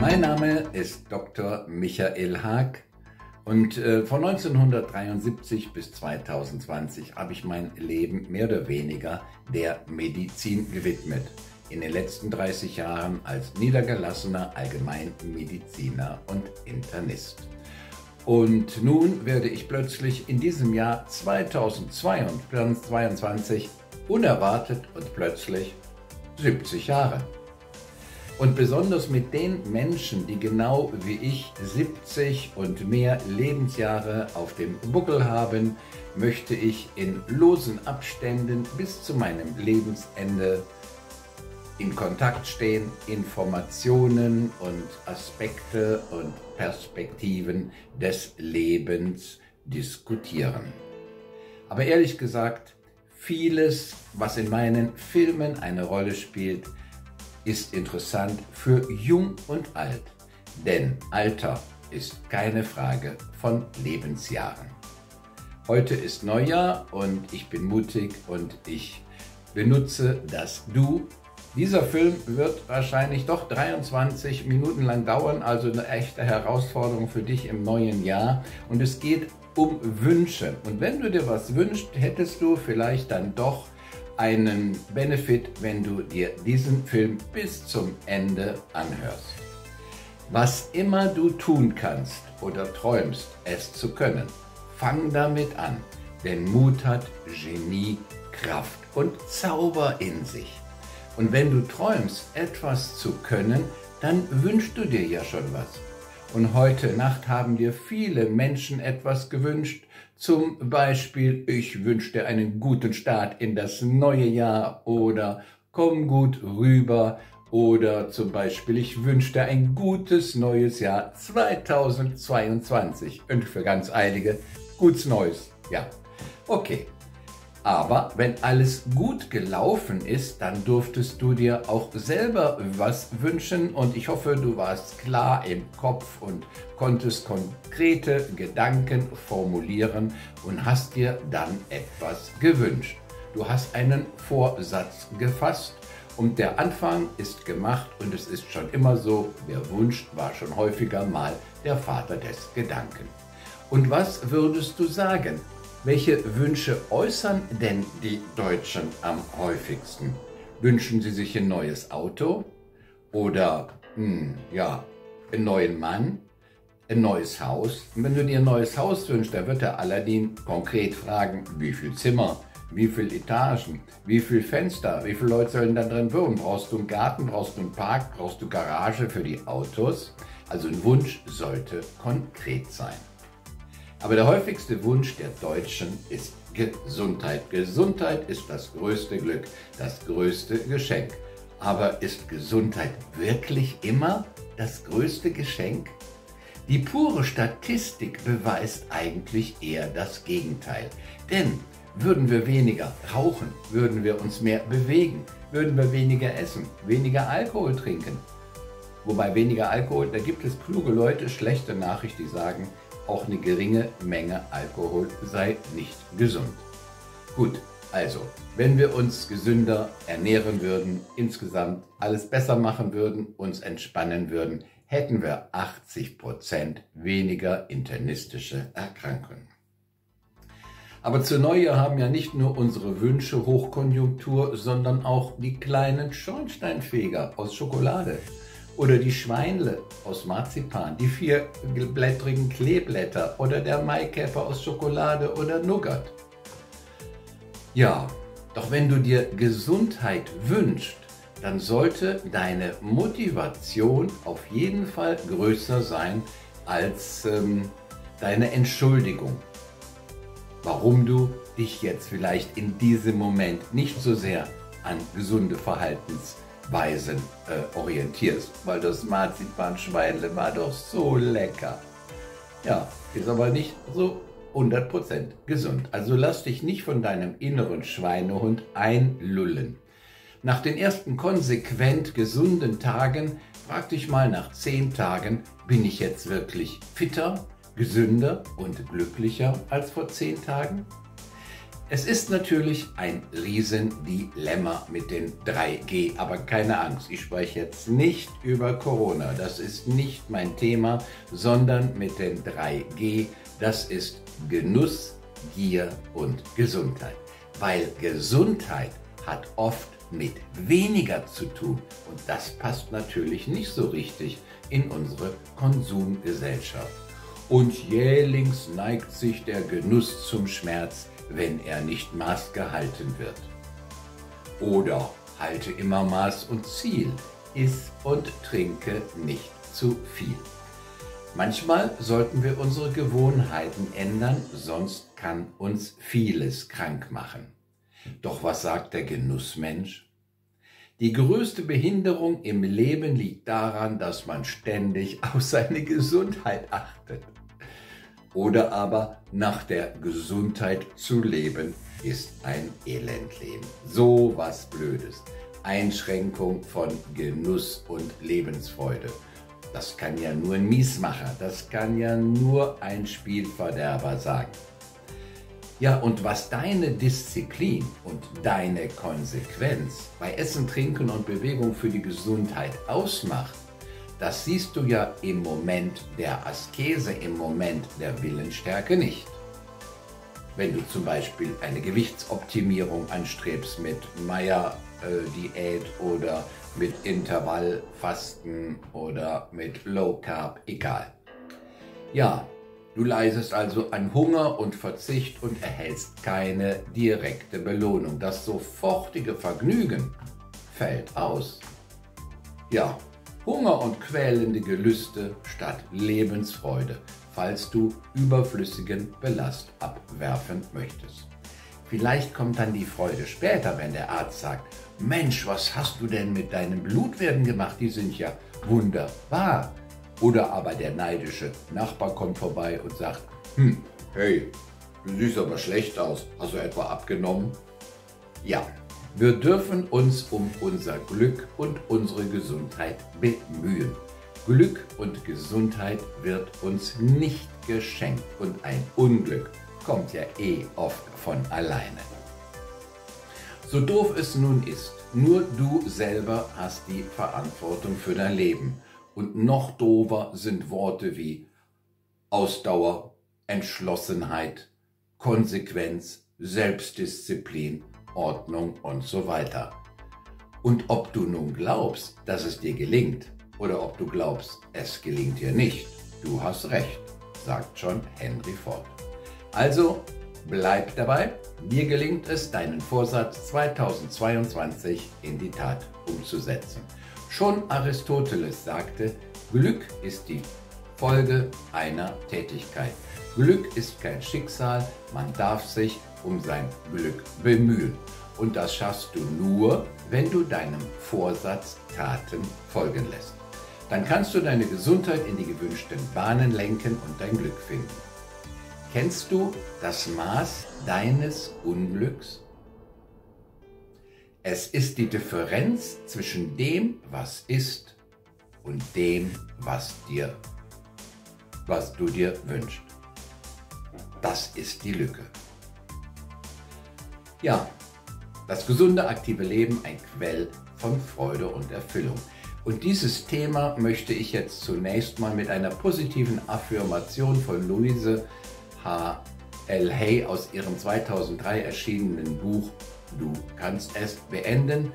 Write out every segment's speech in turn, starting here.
Mein Name ist Dr. Michael Haag und äh, von 1973 bis 2020 habe ich mein Leben mehr oder weniger der Medizin gewidmet. In den letzten 30 Jahren als niedergelassener Allgemeinmediziner und Internist. Und nun werde ich plötzlich in diesem Jahr 2022 unerwartet und plötzlich 70 Jahre. Und besonders mit den Menschen, die genau wie ich 70 und mehr Lebensjahre auf dem Buckel haben, möchte ich in losen Abständen bis zu meinem Lebensende in Kontakt stehen, Informationen und Aspekte und Perspektiven des Lebens diskutieren. Aber ehrlich gesagt, vieles, was in meinen Filmen eine Rolle spielt, ist interessant für Jung und Alt. Denn Alter ist keine Frage von Lebensjahren. Heute ist Neujahr und ich bin mutig und ich benutze das Du. Dieser Film wird wahrscheinlich doch 23 Minuten lang dauern, also eine echte Herausforderung für dich im neuen Jahr. Und es geht um Wünsche. Und wenn du dir was wünschst, hättest du vielleicht dann doch einen Benefit, wenn du dir diesen Film bis zum Ende anhörst. Was immer du tun kannst oder träumst, es zu können, fang damit an, denn Mut hat Genie, Kraft und Zauber in sich. Und wenn du träumst, etwas zu können, dann wünschst du dir ja schon was. Und heute Nacht haben dir viele Menschen etwas gewünscht, zum Beispiel, ich wünsche dir einen guten Start in das neue Jahr oder komm gut rüber oder zum Beispiel, ich wünsche dir ein gutes neues Jahr 2022 und für ganz Eilige, gutes Neues. Ja, okay. Aber wenn alles gut gelaufen ist, dann durftest du dir auch selber was wünschen und ich hoffe, du warst klar im Kopf und konntest konkrete Gedanken formulieren und hast dir dann etwas gewünscht. Du hast einen Vorsatz gefasst und der Anfang ist gemacht und es ist schon immer so, der Wunsch war schon häufiger mal der Vater des Gedanken. Und was würdest du sagen? Welche Wünsche äußern denn die Deutschen am häufigsten? Wünschen sie sich ein neues Auto oder hm, ja, einen neuen Mann, ein neues Haus? Und wenn du dir ein neues Haus wünschst, dann wird der Aladdin konkret fragen, wie viel Zimmer, wie viele Etagen, wie viele Fenster, wie viele Leute sollen da drin wohnen? Brauchst du einen Garten, brauchst du einen Park, brauchst du Garage für die Autos? Also ein Wunsch sollte konkret sein. Aber der häufigste Wunsch der Deutschen ist Gesundheit. Gesundheit ist das größte Glück, das größte Geschenk. Aber ist Gesundheit wirklich immer das größte Geschenk? Die pure Statistik beweist eigentlich eher das Gegenteil. Denn würden wir weniger rauchen, würden wir uns mehr bewegen, würden wir weniger essen, weniger Alkohol trinken. Wobei weniger Alkohol, da gibt es kluge Leute, schlechte Nachricht, die sagen, auch eine geringe Menge Alkohol sei nicht gesund. Gut, also, wenn wir uns gesünder ernähren würden, insgesamt alles besser machen würden, uns entspannen würden, hätten wir 80 Prozent weniger internistische Erkrankungen. Aber zu Neujahr haben ja nicht nur unsere Wünsche Hochkonjunktur, sondern auch die kleinen Schornsteinfeger aus Schokolade. Oder die Schweinle aus Marzipan, die vierblättrigen Kleeblätter oder der Maikäfer aus Schokolade oder Nougat. Ja, doch wenn du dir Gesundheit wünschst, dann sollte deine Motivation auf jeden Fall größer sein als ähm, deine Entschuldigung. Warum du dich jetzt vielleicht in diesem Moment nicht so sehr an gesunde Verhaltensweisen Weisen äh, orientierst, weil das Marzipanschweinle war doch so lecker. Ja, ist aber nicht so 100% gesund. Also lass dich nicht von deinem inneren Schweinehund einlullen. Nach den ersten konsequent gesunden Tagen frag dich mal nach 10 Tagen, bin ich jetzt wirklich fitter, gesünder und glücklicher als vor 10 Tagen? Es ist natürlich ein Riesendilemma mit den 3G, aber keine Angst, ich spreche jetzt nicht über Corona, das ist nicht mein Thema, sondern mit den 3G, das ist Genuss, Gier und Gesundheit. Weil Gesundheit hat oft mit weniger zu tun und das passt natürlich nicht so richtig in unsere Konsumgesellschaft. Und jählings neigt sich der Genuss zum Schmerz, wenn er nicht Maß gehalten wird. Oder halte immer Maß und Ziel, iss und trinke nicht zu viel. Manchmal sollten wir unsere Gewohnheiten ändern, sonst kann uns vieles krank machen. Doch was sagt der Genussmensch? Die größte Behinderung im Leben liegt daran, dass man ständig auf seine Gesundheit achtet. Oder aber nach der Gesundheit zu leben ist ein Elendleben. So was Blödes. Einschränkung von Genuss und Lebensfreude. Das kann ja nur ein Miesmacher, das kann ja nur ein Spielverderber sagen. Ja, und was deine Disziplin und deine Konsequenz bei Essen, Trinken und Bewegung für die Gesundheit ausmacht, das siehst du ja im Moment der Askese, im Moment der Willensstärke nicht. Wenn du zum Beispiel eine Gewichtsoptimierung anstrebst mit Meier-Diät oder mit Intervallfasten oder mit Low Carb, egal. Ja, du leistest also an Hunger und Verzicht und erhältst keine direkte Belohnung. Das sofortige Vergnügen fällt aus. Ja, Hunger und quälende Gelüste statt Lebensfreude, falls du überflüssigen Belast abwerfen möchtest. Vielleicht kommt dann die Freude später, wenn der Arzt sagt, Mensch, was hast du denn mit deinen Blutwerten gemacht? Die sind ja wunderbar. Oder aber der neidische Nachbar kommt vorbei und sagt, hm, hey, du siehst aber schlecht aus. Hast du etwa abgenommen? Ja, wir dürfen uns um unser Glück und unsere Gesundheit bemühen. Glück und Gesundheit wird uns nicht geschenkt und ein Unglück kommt ja eh oft von alleine. So doof es nun ist, nur du selber hast die Verantwortung für dein Leben. Und noch dover sind Worte wie Ausdauer, Entschlossenheit, Konsequenz, Selbstdisziplin Ordnung und so weiter. Und ob du nun glaubst, dass es dir gelingt, oder ob du glaubst, es gelingt dir nicht, du hast recht, sagt schon Henry Ford. Also bleib dabei, mir gelingt es, deinen Vorsatz 2022 in die Tat umzusetzen. Schon Aristoteles sagte, Glück ist die Folge einer Tätigkeit. Glück ist kein Schicksal, man darf sich um sein Glück bemühen. Und das schaffst du nur, wenn du deinem Vorsatz Taten folgen lässt. Dann kannst du deine Gesundheit in die gewünschten Bahnen lenken und dein Glück finden. Kennst du das Maß deines Unglücks? Es ist die Differenz zwischen dem, was ist, und dem, was dir, was du dir wünschst. Das ist die Lücke. Ja, das gesunde, aktive Leben ein Quell von Freude und Erfüllung. Und dieses Thema möchte ich jetzt zunächst mal mit einer positiven Affirmation von Louise H. L. Hay aus ihrem 2003 erschienenen Buch Du kannst es beenden.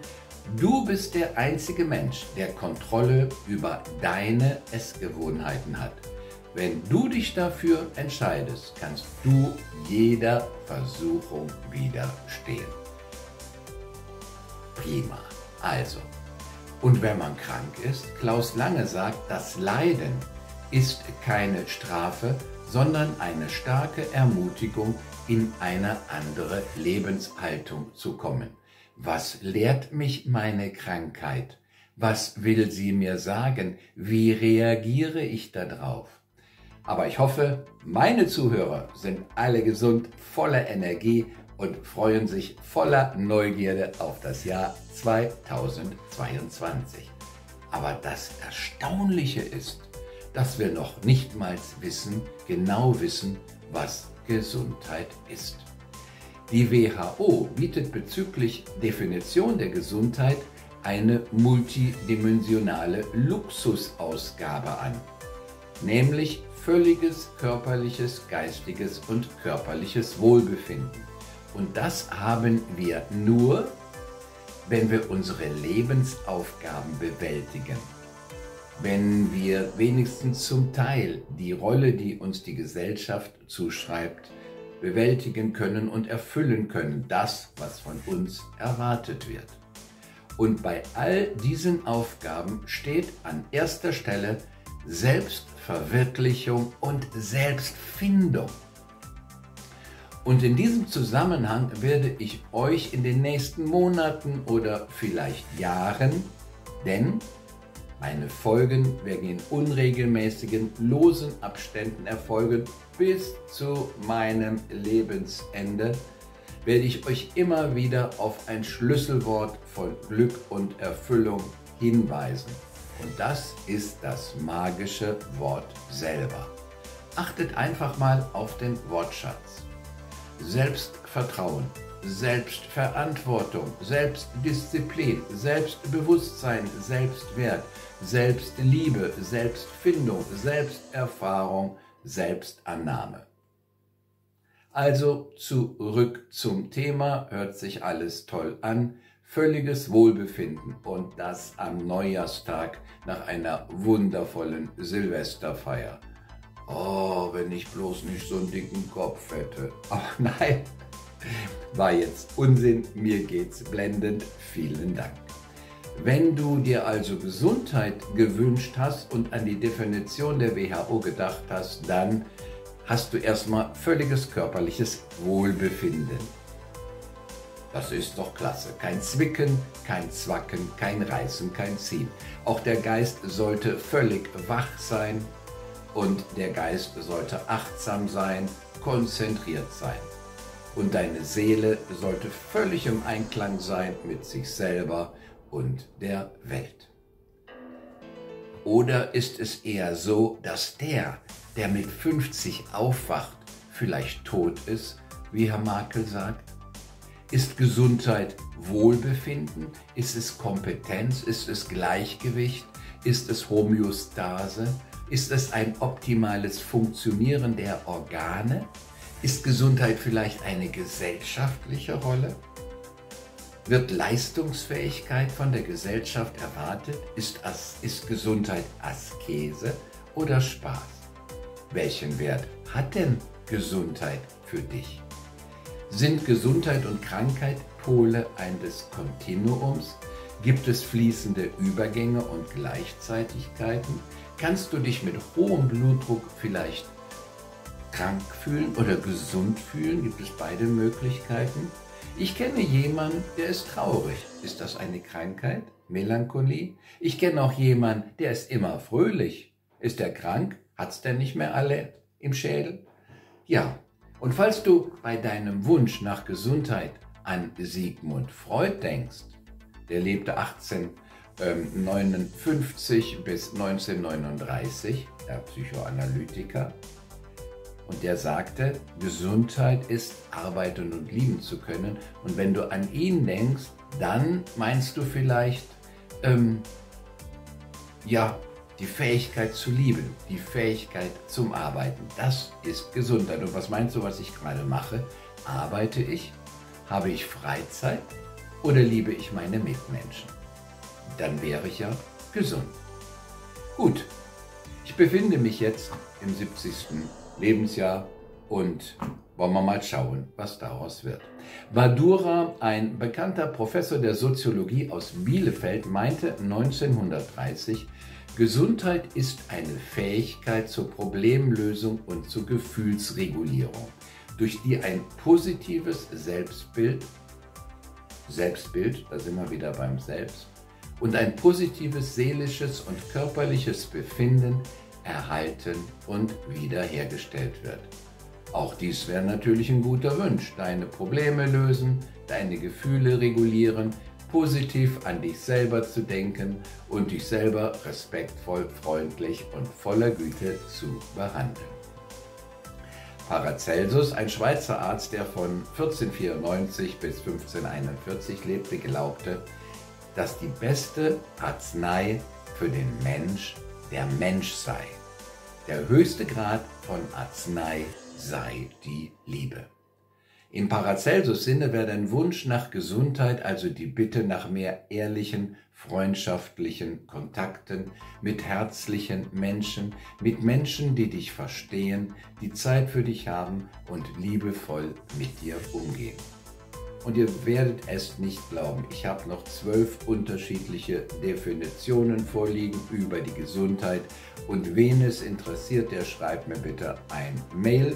Du bist der einzige Mensch, der Kontrolle über deine Essgewohnheiten hat. Wenn du dich dafür entscheidest, kannst du jeder Versuchung widerstehen. Prima. Also, und wenn man krank ist, Klaus Lange sagt, das Leiden ist keine Strafe, sondern eine starke Ermutigung, in eine andere Lebenshaltung zu kommen. Was lehrt mich meine Krankheit? Was will sie mir sagen? Wie reagiere ich darauf? Aber ich hoffe, meine Zuhörer sind alle gesund, voller Energie und freuen sich voller Neugierde auf das Jahr 2022. Aber das Erstaunliche ist, dass wir noch nichtmals wissen, genau wissen, was Gesundheit ist. Die WHO bietet bezüglich Definition der Gesundheit eine multidimensionale Luxusausgabe an, nämlich völliges körperliches, geistiges und körperliches Wohlbefinden. Und das haben wir nur, wenn wir unsere Lebensaufgaben bewältigen. Wenn wir wenigstens zum Teil die Rolle, die uns die Gesellschaft zuschreibt, bewältigen können und erfüllen können, das, was von uns erwartet wird. Und bei all diesen Aufgaben steht an erster Stelle Selbstverwirklichung und Selbstfindung. Und in diesem Zusammenhang werde ich euch in den nächsten Monaten oder vielleicht Jahren, denn meine Folgen werden in unregelmäßigen, losen Abständen erfolgen bis zu meinem Lebensende, werde ich euch immer wieder auf ein Schlüsselwort von Glück und Erfüllung hinweisen. Und das ist das magische Wort selber. Achtet einfach mal auf den Wortschatz. Selbstvertrauen, Selbstverantwortung, Selbstdisziplin, Selbstbewusstsein, Selbstwert, Selbstliebe, Selbstfindung, Selbsterfahrung, Selbstannahme. Also zurück zum Thema, hört sich alles toll an, völliges Wohlbefinden und das am Neujahrstag nach einer wundervollen Silvesterfeier. Oh, wenn ich bloß nicht so einen dicken Kopf hätte. Ach nein, war jetzt Unsinn, mir geht's blendend. Vielen Dank. Wenn du dir also Gesundheit gewünscht hast und an die Definition der WHO gedacht hast, dann hast du erstmal völliges körperliches Wohlbefinden. Das ist doch klasse. Kein Zwicken, kein Zwacken, kein Reißen, kein Ziehen. Auch der Geist sollte völlig wach sein, und der Geist sollte achtsam sein, konzentriert sein. Und deine Seele sollte völlig im Einklang sein mit sich selber und der Welt. Oder ist es eher so, dass der, der mit 50 aufwacht, vielleicht tot ist, wie Herr Makel sagt? Ist Gesundheit Wohlbefinden? Ist es Kompetenz? Ist es Gleichgewicht? Ist es Homöostase? Ist es ein optimales Funktionieren der Organe? Ist Gesundheit vielleicht eine gesellschaftliche Rolle? Wird Leistungsfähigkeit von der Gesellschaft erwartet? Ist, ist Gesundheit Askese oder Spaß? Welchen Wert hat denn Gesundheit für dich? Sind Gesundheit und Krankheit Pole eines Kontinuums? Gibt es fließende Übergänge und Gleichzeitigkeiten? kannst du dich mit hohem Blutdruck vielleicht krank fühlen oder gesund fühlen? Gibt es beide Möglichkeiten? Ich kenne jemanden, der ist traurig. Ist das eine Krankheit? Melancholie? Ich kenne auch jemanden, der ist immer fröhlich. Ist er krank? Hat's denn nicht mehr alle im Schädel? Ja. Und falls du bei deinem Wunsch nach Gesundheit an Sigmund Freud denkst, der lebte 18 1959 ähm, bis 1939, der Psychoanalytiker. Und der sagte, Gesundheit ist arbeiten und lieben zu können. Und wenn du an ihn denkst, dann meinst du vielleicht, ähm, ja, die Fähigkeit zu lieben, die Fähigkeit zum Arbeiten. Das ist Gesundheit. Und was meinst du, was ich gerade mache? Arbeite ich? Habe ich Freizeit? Oder liebe ich meine Mitmenschen? dann wäre ich ja gesund. Gut, ich befinde mich jetzt im 70. Lebensjahr und wollen wir mal schauen, was daraus wird. Badura, ein bekannter Professor der Soziologie aus Bielefeld, meinte 1930, Gesundheit ist eine Fähigkeit zur Problemlösung und zur Gefühlsregulierung, durch die ein positives Selbstbild, Selbstbild, da sind wir wieder beim Selbst, und ein positives seelisches und körperliches Befinden erhalten und wiederhergestellt wird. Auch dies wäre natürlich ein guter Wunsch. Deine Probleme lösen, deine Gefühle regulieren, positiv an dich selber zu denken und dich selber respektvoll, freundlich und voller Güte zu behandeln. Paracelsus, ein Schweizer Arzt, der von 1494 bis 1541 lebte, glaubte, dass die beste Arznei für den Mensch der Mensch sei. Der höchste Grad von Arznei sei die Liebe. In Paracelsus Sinne wäre dein Wunsch nach Gesundheit also die Bitte nach mehr ehrlichen, freundschaftlichen Kontakten mit herzlichen Menschen, mit Menschen, die dich verstehen, die Zeit für dich haben und liebevoll mit dir umgehen. Und ihr werdet es nicht glauben, ich habe noch zwölf unterschiedliche Definitionen vorliegen über die Gesundheit. Und wen es interessiert, der schreibt mir bitte ein Mail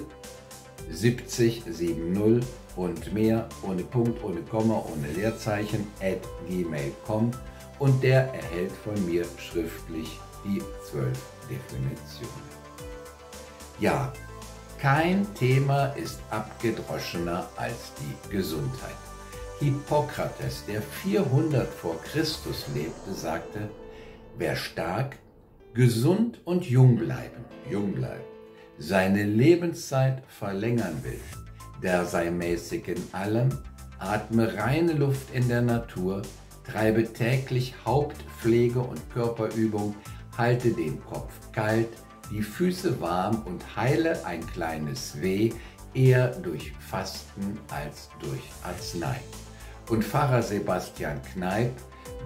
7070 und mehr ohne Punkt, ohne Komma, ohne Leerzeichen at gmail.com und der erhält von mir schriftlich die zwölf Definitionen. Ja, kein Thema ist abgedroschener als die Gesundheit. Hippokrates, der 400 vor Christus lebte, sagte, wer stark, gesund und jung bleiben, jung bleiben, seine Lebenszeit verlängern will, der sei mäßig in allem, atme reine Luft in der Natur, treibe täglich Hauptpflege und Körperübung, halte den Kopf kalt, die Füße warm und heile ein kleines Weh eher durch Fasten als durch Arznei. Und Pfarrer Sebastian Kneip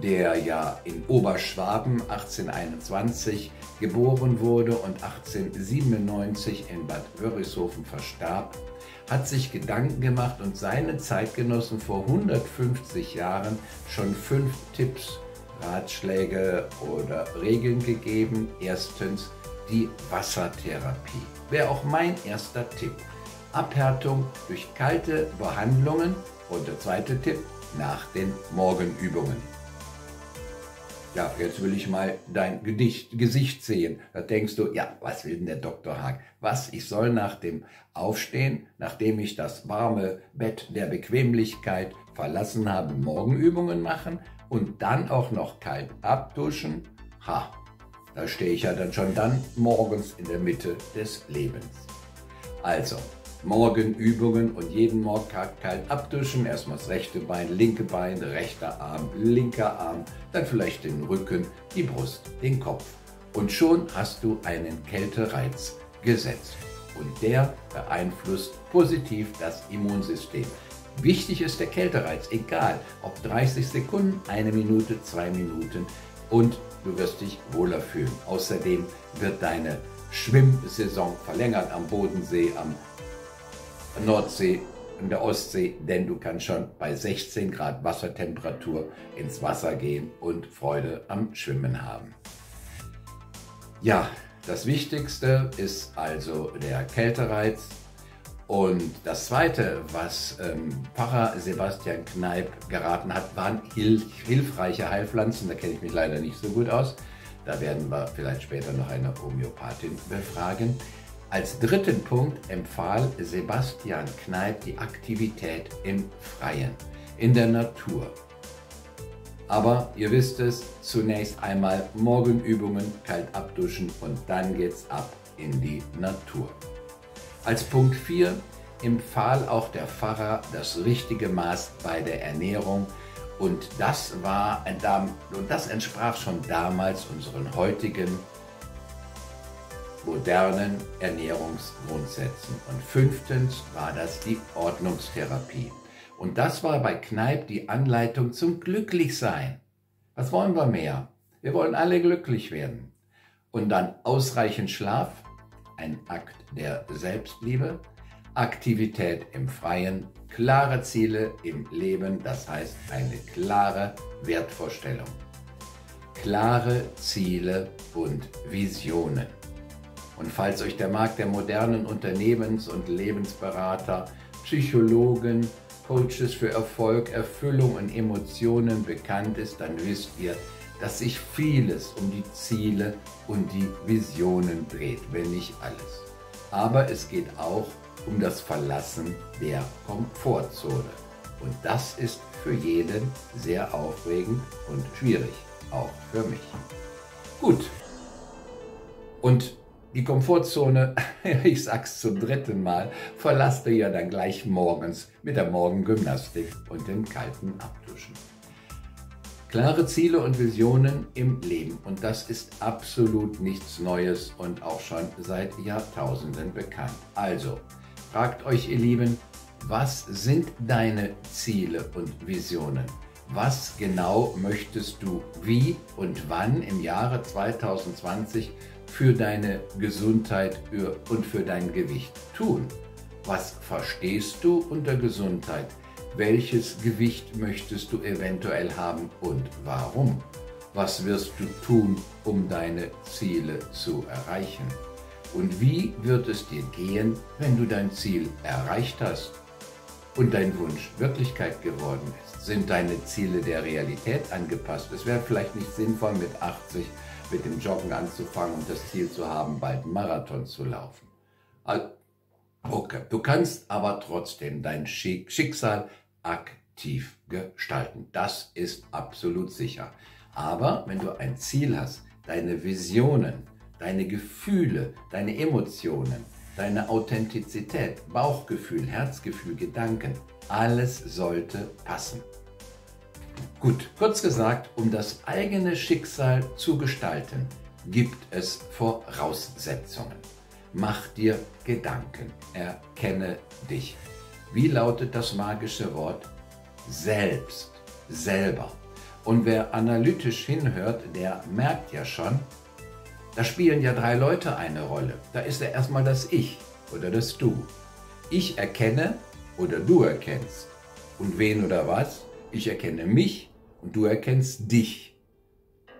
der ja in Oberschwaben 1821 geboren wurde und 1897 in Bad Wörishofen verstarb, hat sich Gedanken gemacht und seinen Zeitgenossen vor 150 Jahren schon fünf Tipps, Ratschläge oder Regeln gegeben. Erstens die Wassertherapie. Wäre auch mein erster Tipp. Abhärtung durch kalte Behandlungen. Und der zweite Tipp nach den Morgenübungen ja, jetzt will ich mal dein Gedicht, Gesicht sehen. Da denkst du, ja, was will denn der Dr. Haag? Was, ich soll nach dem Aufstehen, nachdem ich das warme Bett der Bequemlichkeit verlassen habe, Morgenübungen machen und dann auch noch kalt abduschen? Ha, da stehe ich ja dann schon dann morgens in der Mitte des Lebens. Also, Morgenübungen und jeden Morgen kalt abduschen. Erstmal das rechte Bein, linke Bein, rechter Arm, linker Arm, dann vielleicht den Rücken, die Brust, den Kopf. Und schon hast du einen Kältereiz gesetzt. Und der beeinflusst positiv das Immunsystem. Wichtig ist der Kältereiz, egal ob 30 Sekunden, eine Minute, zwei Minuten und du wirst dich wohler fühlen. Außerdem wird deine Schwimmsaison verlängert am Bodensee, am Nordsee und der Ostsee, denn du kannst schon bei 16 Grad Wassertemperatur ins Wasser gehen und Freude am Schwimmen haben. Ja, das Wichtigste ist also der Kältereiz. Und das Zweite, was ähm, Pfarrer Sebastian Kneip geraten hat, waren hilf hilfreiche Heilpflanzen. Da kenne ich mich leider nicht so gut aus. Da werden wir vielleicht später noch eine Homöopathin befragen. Als dritten Punkt empfahl Sebastian Kneip die Aktivität im Freien, in der Natur. Aber ihr wisst es, zunächst einmal Morgenübungen, kalt abduschen und dann geht's ab in die Natur. Als Punkt 4 empfahl auch der Pfarrer das richtige Maß bei der Ernährung und das war und das entsprach schon damals unseren heutigen modernen Ernährungsgrundsätzen. Und fünftens war das die Ordnungstherapie. Und das war bei Kneipp die Anleitung zum Glücklichsein. Was wollen wir mehr? Wir wollen alle glücklich werden. Und dann ausreichend Schlaf, ein Akt der Selbstliebe, Aktivität im Freien, klare Ziele im Leben, das heißt eine klare Wertvorstellung. Klare Ziele und Visionen. Und falls euch der Markt der modernen Unternehmens- und Lebensberater, Psychologen, Coaches für Erfolg, Erfüllung und Emotionen bekannt ist, dann wisst ihr, dass sich vieles um die Ziele und die Visionen dreht, wenn nicht alles. Aber es geht auch um das Verlassen der Komfortzone. Und das ist für jeden sehr aufregend und schwierig, auch für mich. Gut. Und die Komfortzone, ich sag's zum dritten Mal, verlasst du ja dann gleich morgens mit der Morgengymnastik und dem kalten Abduschen. Klare Ziele und Visionen im Leben und das ist absolut nichts Neues und auch schon seit Jahrtausenden bekannt. Also, fragt euch ihr Lieben, was sind deine Ziele und Visionen? Was genau möchtest du wie und wann im Jahre 2020 für deine Gesundheit und für dein Gewicht tun? Was verstehst du unter Gesundheit? Welches Gewicht möchtest du eventuell haben und warum? Was wirst du tun, um deine Ziele zu erreichen? Und wie wird es dir gehen, wenn du dein Ziel erreicht hast und dein Wunsch Wirklichkeit geworden ist? Sind deine Ziele der Realität angepasst? Es wäre vielleicht nicht sinnvoll, mit 80 mit dem Joggen anzufangen und das Ziel zu haben, bald einen Marathon zu laufen. Okay. Du kannst aber trotzdem dein Schicksal aktiv gestalten. Das ist absolut sicher. Aber wenn du ein Ziel hast, deine Visionen, deine Gefühle, deine Emotionen, deine Authentizität, Bauchgefühl, Herzgefühl, Gedanken, alles sollte passen. Gut, kurz gesagt, um das eigene Schicksal zu gestalten, gibt es Voraussetzungen. Mach dir Gedanken, erkenne dich. Wie lautet das magische Wort? Selbst, selber. Und wer analytisch hinhört, der merkt ja schon, da spielen ja drei Leute eine Rolle. Da ist ja erstmal das Ich oder das Du. Ich erkenne oder du erkennst. Und wen oder was? Ich erkenne mich und du erkennst dich.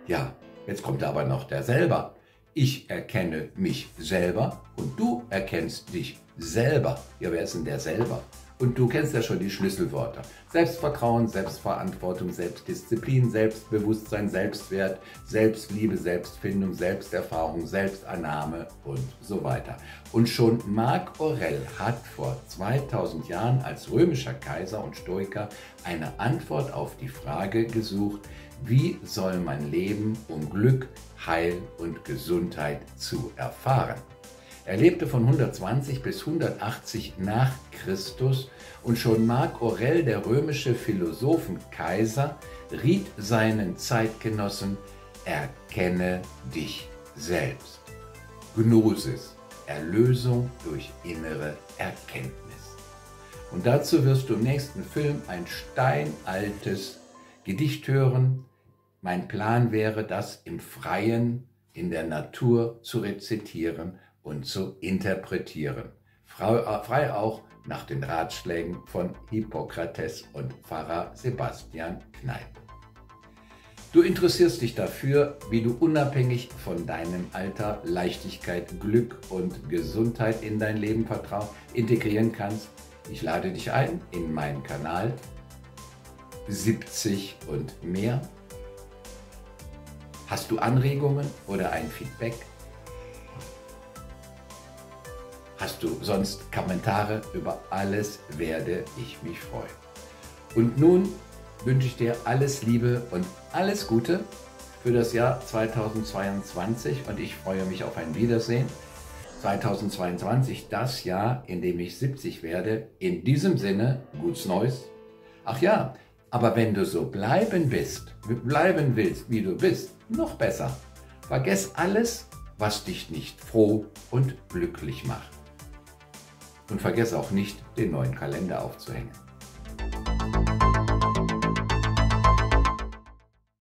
Ja, jetzt kommt aber noch der selber. Ich erkenne mich selber und du erkennst dich selber. Ja, wer ist denn der selber? Und du kennst ja schon die Schlüsselworte. Selbstvertrauen, Selbstverantwortung, Selbstdisziplin, Selbstbewusstsein, Selbstwert, Selbstliebe, Selbstfindung, Selbsterfahrung, Selbstannahme und so weiter. Und schon Marc Aurel hat vor 2000 Jahren als römischer Kaiser und Stoiker eine Antwort auf die Frage gesucht, wie soll man leben, um Glück, Heil und Gesundheit zu erfahren. Er lebte von 120 bis 180 nach Christus und schon Marc Aurel, der römische Philosophenkaiser, riet seinen Zeitgenossen, erkenne dich selbst. Gnosis, Erlösung durch innere Erkenntnis. Und dazu wirst du im nächsten Film ein steinaltes Gedicht hören. Mein Plan wäre, das im Freien, in der Natur zu rezitieren und zu interpretieren. Frei auch nach den Ratschlägen von Hippokrates und Pfarrer Sebastian Kneip. Du interessierst dich dafür, wie du unabhängig von deinem Alter Leichtigkeit, Glück und Gesundheit in dein Leben vertrauen, integrieren kannst. Ich lade dich ein in meinen Kanal 70 und mehr. Hast du Anregungen oder ein Feedback? Hast du sonst Kommentare? Über alles werde ich mich freuen. Und nun wünsche ich dir alles Liebe und alles Gute für das Jahr 2022 und ich freue mich auf ein Wiedersehen. 2022, das Jahr, in dem ich 70 werde. In diesem Sinne, gutes Neues. Ach ja, aber wenn du so bleiben bist, bleiben willst, wie du bist, noch besser. Vergess alles, was dich nicht froh und glücklich macht. Und vergesse auch nicht, den neuen Kalender aufzuhängen.